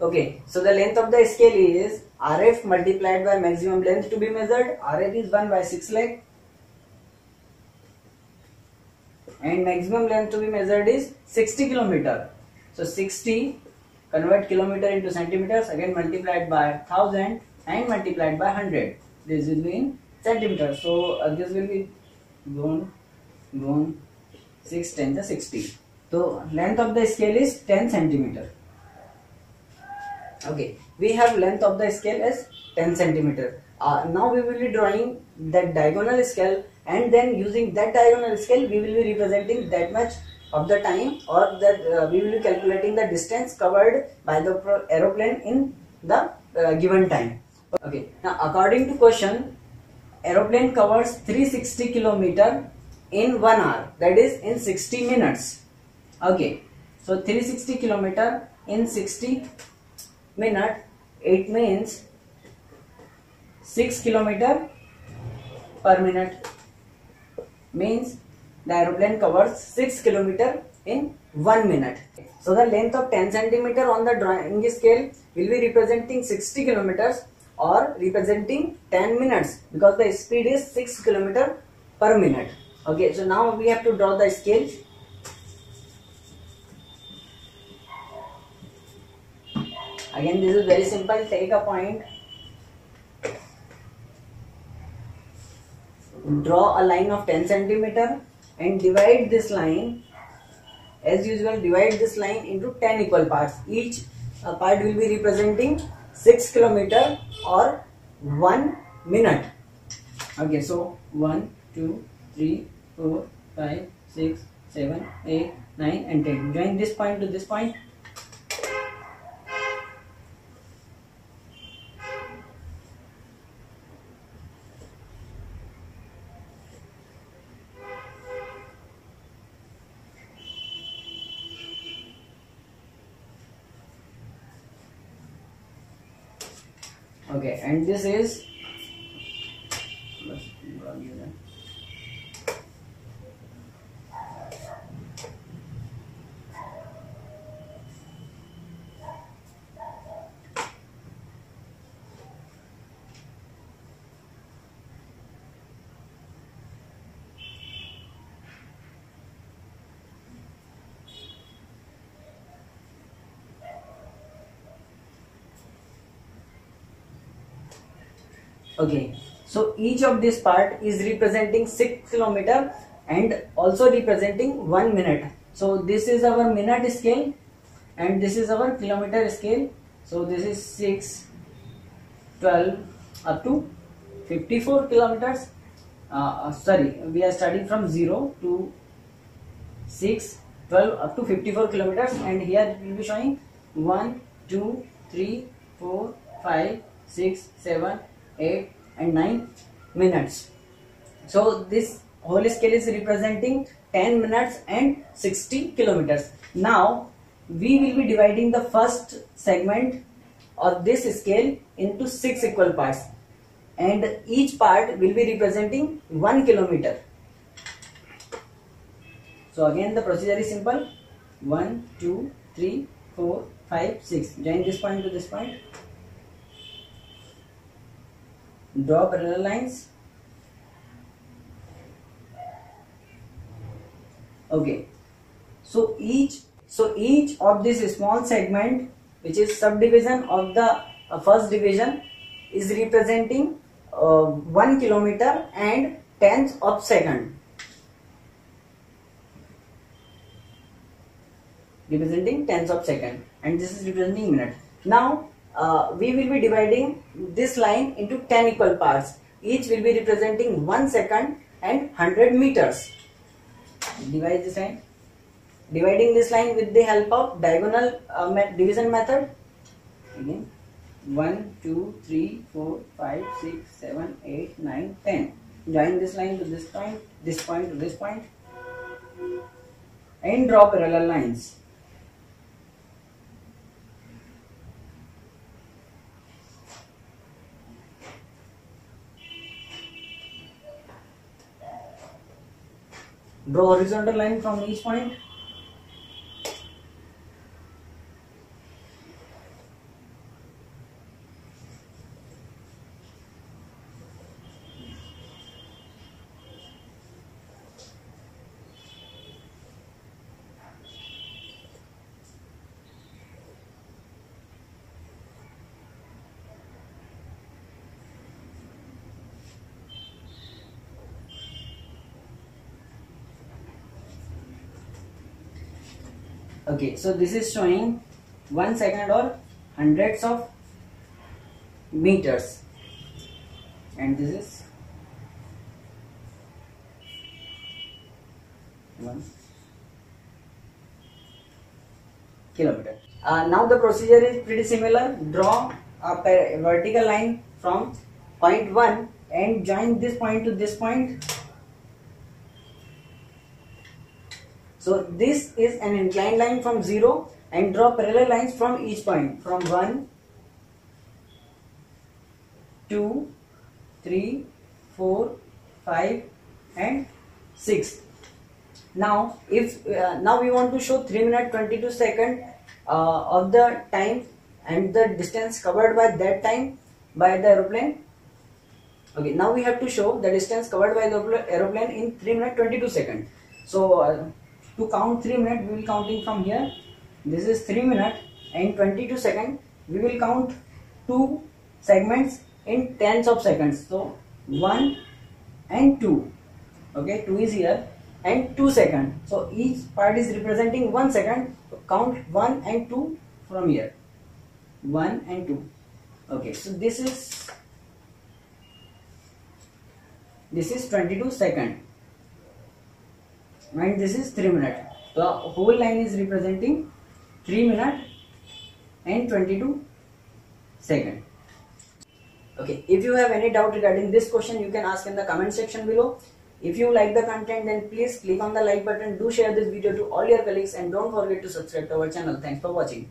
Okay, so the length of the scale is RF multiplied by maximum length to be measured. RF is 1 by 6 lakh and maximum length to be measured is 60 kilometer. So 60 convert kilometer into centimeters again multiplied by 1000 and multiplied by 100. This will in centimeters. So uh, this will be gone, gone 6 10 the 60. So length of the scale is 10 centimeter. Okay, we have length of the scale as 10 centimeter. Uh, now we will be drawing that diagonal scale and then using that diagonal scale we will be representing that much of the time or that uh, we will be calculating the distance covered by the aeroplane in the uh, given time. Okay, now according to question, aeroplane covers 360 kilometer in 1 hour that is in 60 minutes. Okay, so 360 kilometer in 60 minute it means six kilometre per minute means the aeroplane covers six kilometre in one minute so the length of ten centimetre on the drawing scale will be representing sixty kilometre और representing ten minutes because the speed is six kilometre per minute okay so now we have to draw the scale Again, this is very simple. Take a point. Draw a line of 10 centimeter and divide this line. As usual divide this line into 10 equal parts. Each uh, part will be representing 6 kilometer or 1 minute. Okay so 1 2 3 4 5 6 7 8 9 and 10 join this point to this point okay and this is okay so each of this part is representing 6 kilometer and also representing 1 minute. So this is our minute scale and this is our kilometer scale. So this is 6 12 up to 54 kilometers. Uh, uh, sorry we are starting from 0 to 6 12 up to 54 kilometers. And here we will be showing 1 2 3 4 5 6 7 8 and 9 minutes. So this whole scale is representing 10 minutes and 60 kilometers. Now we will be dividing the first segment of this scale into 6 equal parts and each part will be representing 1 kilometer. So again the procedure is simple 1, 2, 3, 4, 5, 6. Join this point to this point draw parallel lines. Okay. So each so each of this small segment which is subdivision of the uh, first division is representing uh, 1 kilometer and tenths of second. Representing tenths of second. And this is representing minute. Now uh, we will be dividing this line into 10 equal parts. Each will be representing 1 second and 100 meters. Divide this line. Dividing this line with the help of diagonal uh, division method. Again, 1, 2, 3, 4, 5, 6, 7, 8, 9, 10. Join this line to this point, this point to this point and draw parallel lines. Draw horizontal line from each point. Okay so this is showing one second or hundreds of meters. And this is one kilometer. Uh, now the procedure is pretty similar. Draw a vertical line from point 1 and join this point to this point so this is an inclined line from 0 and draw parallel lines from each point from 1 2 3 4 5 and 6 now if uh, now we want to show 3 minute 22 second uh, of the time and the distance covered by that time by the aeroplane. Okay now we have to show the distance covered by the aeroplane in 3 minute 22 second. So uh, to count 3 minute we will counting from here. This is 3 minute. And 22 second we will count two segments in tens of seconds. So 1 and 2 okay 2 is here and 2 second. So each part is representing 1 second. So count 1 and 2 from here. 1 and 2 okay so this is this is 22 second and this is 3 minute the whole line is representing 3 minute and 22 second okay if you have any doubt regarding this question you can ask in the comment section below if you like the content then please click on the like button. Do share this video to all your colleagues and don't forget to subscribe to our channel. Thanks for watching.